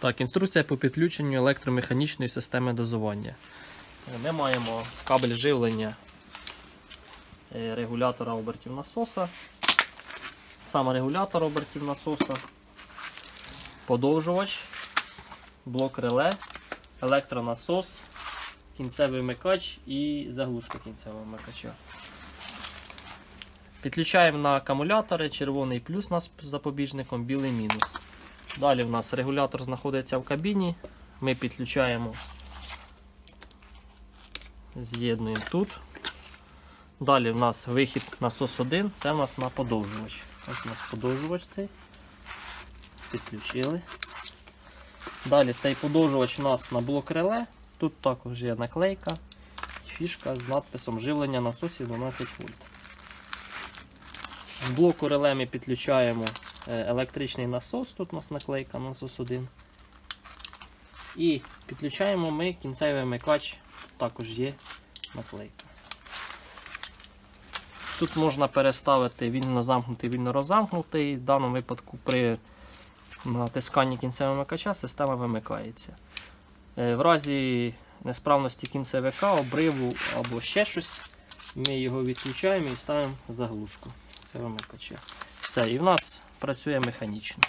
Так, інструкція по підключенню електромеханічної системи дозування. Ми маємо кабель живлення е, регулятора обертів насоса, сам регулятор обертів насоса, подовжувач, блок реле, електронасос, кінцевий вмикач і заглушка кінцевого вмикача. Підключаємо на акумулятори, червоний плюс у нас запобіжником, білий мінус. Далі в нас регулятор знаходиться в кабіні. Ми підключаємо, з'єднуємо тут. Далі в нас вихід насос 1, це в нас на подовжувач. Ось у нас подовжувач цей. Підключили. Далі цей подовжувач у нас на блок реле. Тут також є наклейка, фішка з надписом живлення насосів 12 вольт. В блоку реле ми підключаємо е, електричний насос, тут у нас наклейка насос 1. І підключаємо ми кінцевий вмикач, також є наклейка. Тут можна переставити вільно замкнутий, вільно розамкнутий. В даному випадку при натисканні кінцевого вмикача система вимикається. Е, В разі несправності кінцевика, обриву або ще щось, ми його відключаємо і ставимо заглушку. Це вимикачі. Все, і в нас працює механічно.